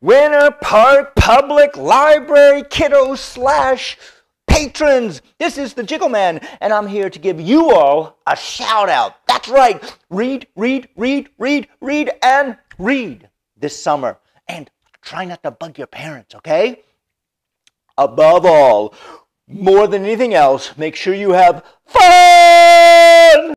Winter Park Public Library kiddos slash patrons. This is the Jiggle Man, and I'm here to give you all a shout out. That's right. Read, read, read, read, read, and read this summer. And try not to bug your parents, okay? Above all, more than anything else, make sure you have fun!